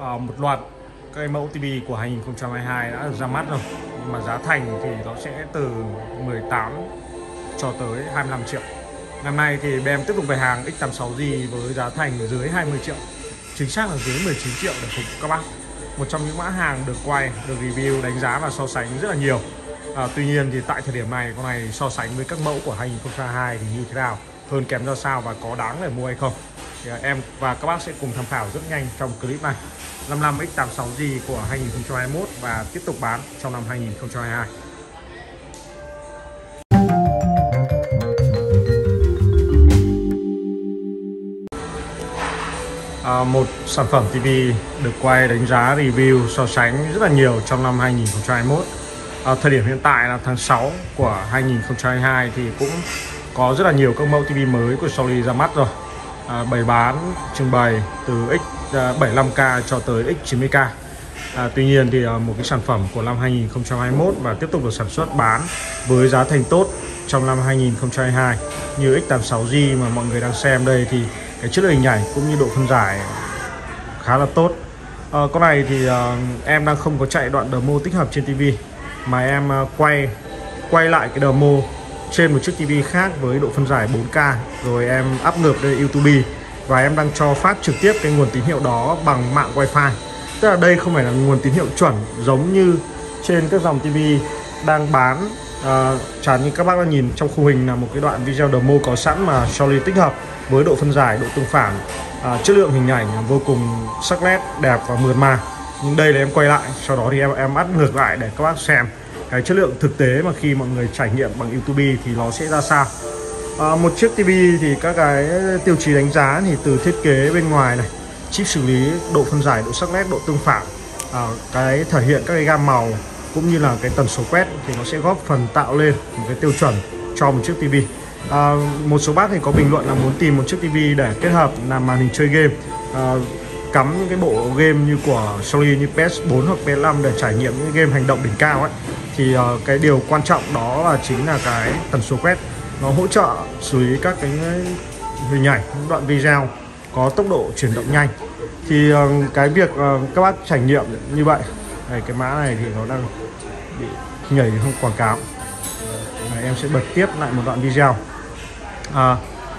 Ờ, một loạt các mẫu TV của 2022 đã ra mắt rồi. Nhưng mà giá thành thì nó sẽ từ 18 cho tới 25 triệu. Năm nay thì BM tiếp tục về hàng X86G với giá thành dưới 20 triệu. Chính xác là dưới 19 triệu để phục các bác. Một trong những mã hàng được quay được review đánh giá và so sánh rất là nhiều. À, tuy nhiên thì tại thời điểm này con này so sánh với các mẫu của 2022 thì như thế nào? Hơn kém ra sao và có đáng để mua hay không. Thì à, em và các bác sẽ cùng tham khảo rất nhanh trong clip này. 55 X86G của 2021 và tiếp tục bán trong năm 2022 à, một sản phẩm TV được quay đánh giá review so sánh rất là nhiều trong năm 2021 à, thời điểm hiện tại là tháng 6 của 2022 thì cũng có rất là nhiều các mẫu TV mới của Sony ra mắt rồi. À, bày bán trưng bày từ X75K à, cho tới X90K à, Tuy nhiên thì à, một cái sản phẩm của năm 2021 và tiếp tục được sản xuất bán với giá thành tốt trong năm 2022 như X86G mà mọi người đang xem đây thì cái chất lượng hình ảnh cũng như độ phân giải khá là tốt. À, con này thì à, em đang không có chạy đoạn demo tích hợp trên TV mà em à, quay quay lại cái demo trên một chiếc TV khác với độ phân giải 4K rồi em up ngược lên YouTube và em đang cho phát trực tiếp cái nguồn tín hiệu đó bằng mạng wifi. Tức là đây không phải là nguồn tín hiệu chuẩn giống như trên các dòng TV đang bán. À, chẳng như các bác đã nhìn trong khung hình là một cái đoạn video demo có sẵn mà Sony tích hợp với độ phân giải độ tương phản. À, chất lượng hình ảnh vô cùng sắc nét đẹp và mượt mà. Nhưng đây là em quay lại sau đó thì em em bắt ngược lại để các bác xem cái chất lượng thực tế mà khi mọi người trải nghiệm bằng YouTube thì nó sẽ ra sao. À, một chiếc TV thì các cái tiêu chí đánh giá thì từ thiết kế bên ngoài này chip xử lý độ phân giải độ sắc nét độ tương phản à, cái thể hiện các cái gam màu cũng như là cái tần số quét thì nó sẽ góp phần tạo lên một cái tiêu chuẩn cho một chiếc TV. À, một số bác thì có bình luận là muốn tìm một chiếc TV để kết hợp làm màn hình chơi game à, cắm những cái bộ game như của Sony như PS4 hoặc PS5 để trải nghiệm những game hành động đỉnh cao ấy thì uh, cái điều quan trọng đó là chính là cái tần số quét. Nó hỗ trợ xử lý các cái hình ảnh những đoạn video có tốc độ chuyển động nhanh. Thì uh, cái việc uh, các bác trải nghiệm như vậy này cái mã này thì nó đang bị nhảy không quảng cáo. Này, em sẽ bật tiếp lại một đoạn video. À,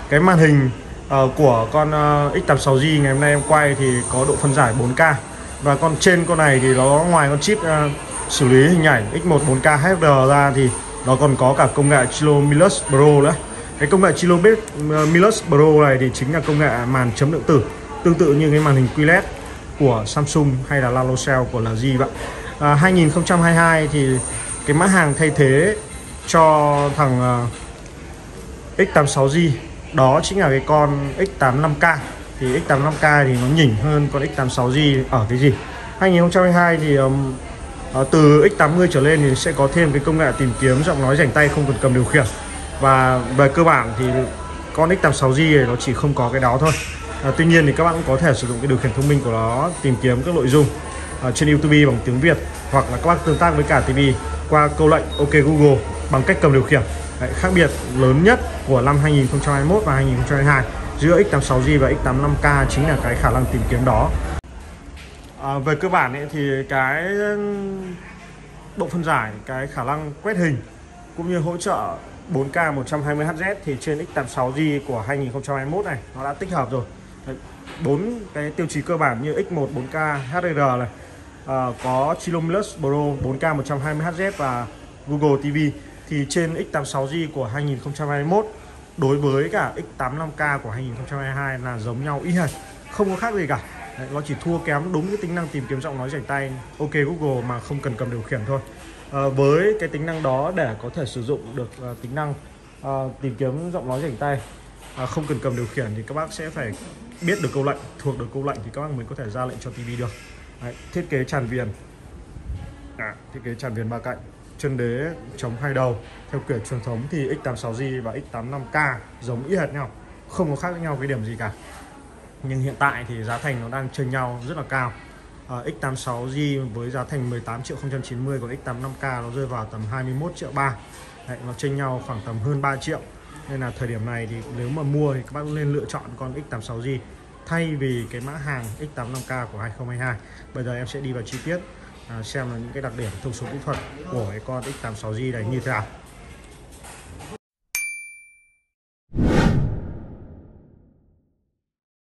cái màn hình uh, của con uh, X86G ngày hôm nay em quay thì có độ phân giải 4K và con trên con này thì nó ngoài con chip uh, xử lý hình ảnh X1 4K HDR ra thì nó còn có cả công nghệ Chilo Milus Pro nữa. Cái công nghệ Chilo Milus ờ, Pro này thì chính là công nghệ màn chấm lượng tử tương tự như cái màn hình QLED của Samsung hay là Lalocell của LG vậy. À, 2022 thì cái mã hàng thay thế cho thằng ờ, uh, X86G đó chính là cái con X85K thì X85K thì nó nhỉnh hơn con X86G ở cái gì? 2022 thì um, Ờ, từ X80 trở lên thì sẽ có thêm cái công nghệ tìm kiếm giọng nói rảnh tay không cần cầm điều khiển. Và về cơ bản thì con X86G này nó chỉ không có cái đó thôi. À, tuy nhiên thì các bạn cũng có thể sử dụng cái điều khiển thông minh của nó tìm kiếm các nội dung uh, trên YouTube bằng tiếng Việt hoặc là các bạn tương tác với cả TV qua câu lệnh OK Google bằng cách cầm điều khiển. Đấy, khác biệt lớn nhất của năm 2021 và 2022 giữa X86G và X85K chính là cái khả năng tìm kiếm đó à, về cơ bản ấy, thì cái độ phân giải cái khả năng quét hình cũng như hỗ trợ 4K 120Hz thì trên X86G của 2021 này nó đã tích hợp rồi. Bốn cái tiêu chí cơ bản như X1 4K HDR này à, có Chilomilus Pro 4K 120Hz và Google TV thì trên X86G của 2021 đối với cả X85K của 2022 là giống nhau y hệt không có khác gì cả. Đấy, nó chỉ thua kém đúng cái tính năng tìm kiếm giọng nói rảnh tay. OK Google mà không cần cầm điều khiển thôi. À, với cái tính năng đó để có thể sử dụng được uh, tính năng uh, tìm kiếm giọng nói rảnh tay uh, không cần cầm điều khiển thì các bác sẽ phải biết được câu lệnh thuộc được câu lệnh thì các bác mới có thể ra lệnh cho TV được. Đấy, thiết kế tràn viền. À, thiết kế tràn viền ba cạnh. Chân đế chống hai đầu. Theo kiểu truyền thống thì X86G và X85K giống y hệt nhau. Không có khác nhau cái điểm gì cả nhưng hiện tại thì giá thành nó đang chênh nhau rất là cao. Ờ, à, X86G với giá thành 18 triệu 090 còn X85K nó rơi vào tầm 21 triệu 3 Đấy, nó chênh nhau khoảng tầm hơn 3 triệu. Nên là thời điểm này thì nếu mà mua thì các bác nên lựa chọn con X86G thay vì cái mã hàng X85K của 2022 bây giờ em sẽ đi vào chi tiết à, xem là những cái đặc điểm thông số kỹ thuật của cái con X86G này như thế nào.